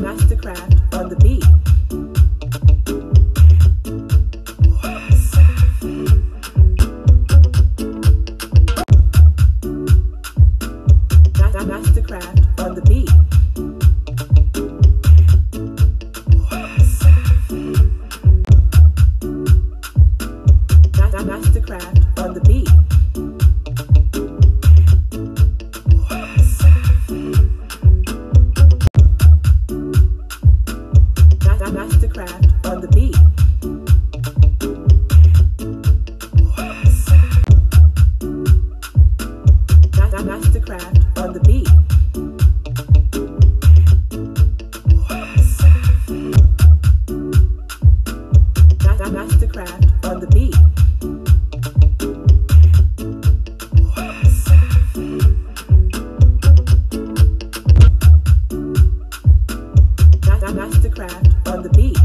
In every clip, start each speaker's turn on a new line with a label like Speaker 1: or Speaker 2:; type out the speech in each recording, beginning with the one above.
Speaker 1: Mastercraft on the beat. Mastercraft on the beat. Mastercraft on the beat. Mastercraft on the beat. Mastercraft on the beat. Mastercraft on the beat.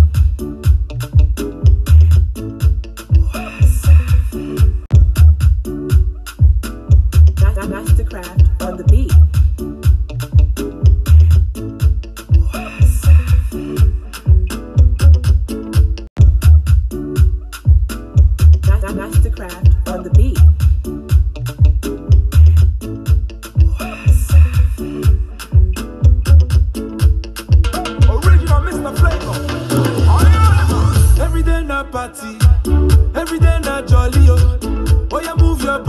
Speaker 1: Mastercraft on the beat. Mastercraft party. Every day not jolly, oh. Oh, yeah, move your body.